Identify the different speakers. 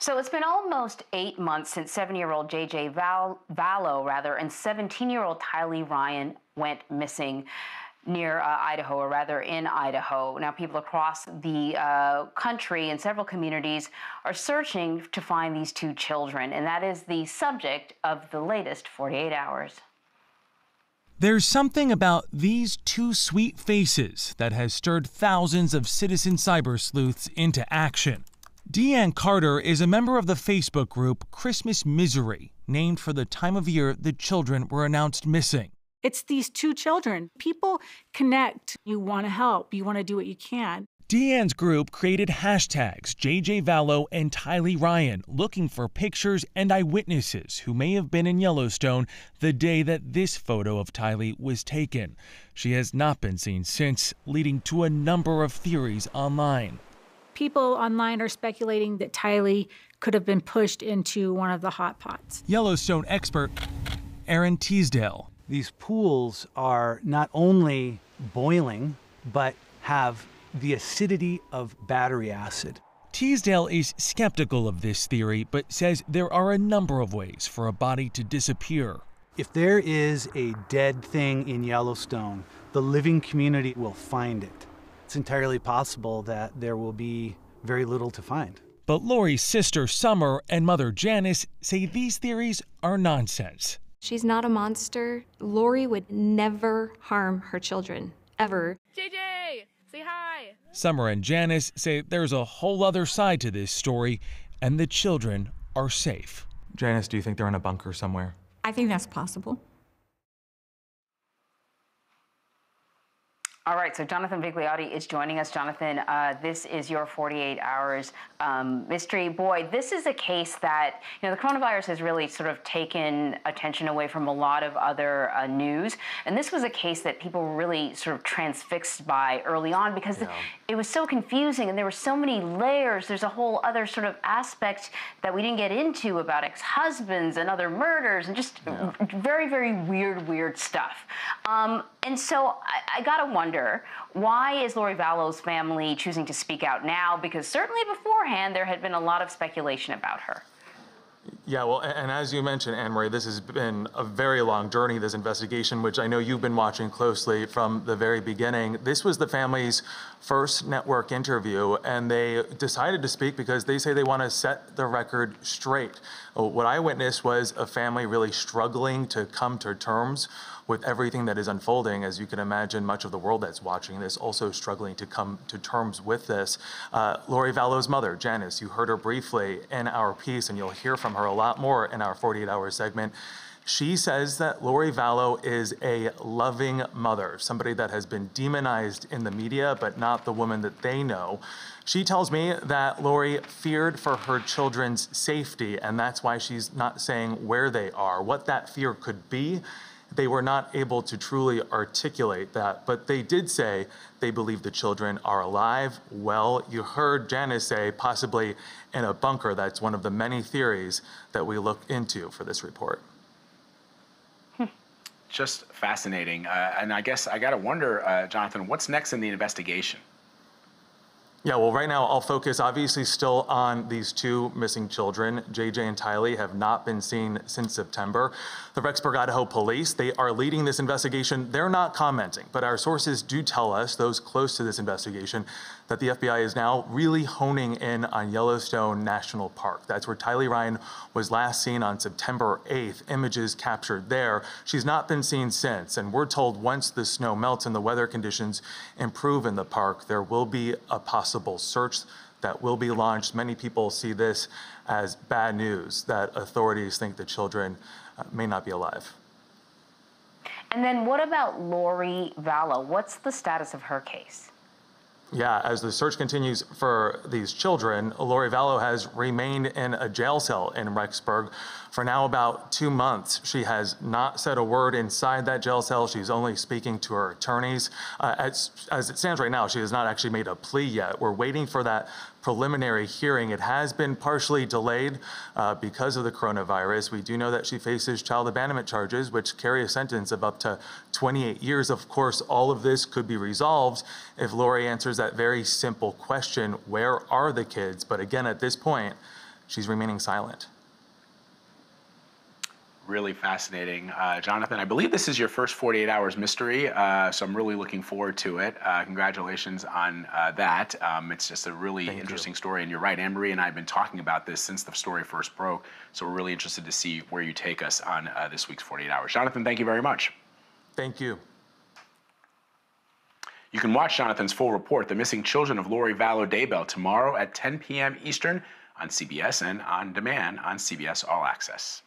Speaker 1: So it's been almost eight months since seven-year-old JJ Val- Vallow, rather, and 17-year-old Tylee Ryan went missing near uh, Idaho, or rather in Idaho. Now, people across the uh, country and several communities are searching to find these two children, and that is the subject of the latest 48 hours.
Speaker 2: There's something about these two sweet faces that has stirred thousands of citizen cyber sleuths into action. Deanne Carter is a member of the Facebook group Christmas Misery, named for the time of year the children were announced missing.
Speaker 3: It's these two children. People connect. You want to help, you want to do what you can.
Speaker 2: Deanne's group created hashtags JJ Vallow and Tylee Ryan looking for pictures and eyewitnesses who may have been in Yellowstone the day that this photo of Tylee was taken. She has not been seen since, leading to a number of theories online
Speaker 3: people online are speculating that Tylee could have been pushed into one of the hot pots.
Speaker 2: Yellowstone expert Aaron Teasdale.
Speaker 4: These pools are not only boiling, but have the acidity of battery acid.
Speaker 2: Teasdale is skeptical of this theory, but says there are a number of ways for a body to disappear.
Speaker 4: If there is a dead thing in Yellowstone, the living community will find it it's entirely possible that there will be very little to find.
Speaker 2: But Lori's sister Summer and mother Janice say these theories are nonsense.
Speaker 5: She's not a monster. Lori would never harm her children, ever.
Speaker 6: JJ, say hi.
Speaker 2: Summer and Janice say there's a whole other side to this story, and the children are safe.
Speaker 7: Janice, do you think they're in a bunker somewhere?
Speaker 8: I think that's possible.
Speaker 1: All right, so Jonathan Vigliotti is joining us. Jonathan, uh, this is your 48 hours um, mystery. Boy, this is a case that, you know, the coronavirus has really sort of taken attention away from a lot of other uh, news. And this was a case that people were really sort of transfixed by early on because yeah. it was so confusing and there were so many layers. There's a whole other sort of aspect that we didn't get into about ex husbands and other murders and just yeah. very, very weird, weird stuff. Um, and so I, I got to wonder why is Lori Vallow's family choosing to speak out now? Because certainly beforehand there had been a lot of speculation about her.
Speaker 7: Yeah, well, and as you mentioned, Anne Marie, this has been a very long journey, this investigation, which I know you've been watching closely from the very beginning. This was the family's first network interview, and they decided to speak because they say they want to set the record straight. What I witnessed was a family really struggling to come to terms with everything that is unfolding, as you can imagine, much of the world that's watching this also struggling to come to terms with this. Uh, Lori Vallow's mother, Janice, you heard her briefly in our piece, and you'll hear from her a lot more in our 48 hour segment. She says that Lori Vallow is a loving mother, somebody that has been demonized in the media, but not the woman that they know. She tells me that Lori feared for her children's safety, and that's why she's not saying where they are, what that fear could be they were not able to truly articulate that, but they did say they believe the children are alive, well. You heard Janice say possibly in a bunker. That's one of the many theories that we look into for this report.
Speaker 9: Just fascinating. Uh, and I guess I got to wonder, uh, Jonathan, what's next in the investigation?
Speaker 7: Yeah, well, right now I'll focus obviously still on these two missing children. JJ and Tylee have not been seen since September. The Rexburg, Idaho police, they are leading this investigation. They're not commenting, but our sources do tell us, those close to this investigation, that the FBI is now really honing in on Yellowstone National Park. That's where Tylee Ryan was last seen on September 8th. Images captured there. She's not been seen since, and we're told once the snow melts and the weather conditions improve in the park, there will be a possible search that will be launched. Many people see this as bad news that authorities think the children uh, may not be alive.
Speaker 1: And then what about Lori Vallow? What's the status of her case?
Speaker 7: Yeah, as the search continues for these children, Lori Vallow has remained in a jail cell in Rexburg for now about two months. She has not said a word inside that jail cell. She's only speaking to her attorneys. Uh, as, as it stands right now, she has not actually made a plea yet. We're waiting for that preliminary hearing. It has been partially delayed uh, because of the coronavirus. We do know that she faces child abandonment charges, which carry a sentence of up to 28 years. Of course, all of this could be resolved if Lori answers that very simple question where are the kids? But again, at this point, she's remaining silent.
Speaker 9: Really fascinating. Uh, Jonathan, I believe this is your first 48 Hours mystery, uh, so I'm really looking forward to it. Uh, congratulations on uh, that. Um, it's just a really
Speaker 7: Thank you.
Speaker 9: interesting story. And you're right, Anne Marie and I have been talking about this since the story first broke, so we're really interested to see where you take us on uh, this week's 48 Hours. Jonathan, thank you very much.
Speaker 7: Thank you.
Speaker 9: You can watch Jonathan's full report, The Missing Children of Lori Vallow Daybell, tomorrow at 10 p.m. Eastern on CBS and on demand on CBS All Access.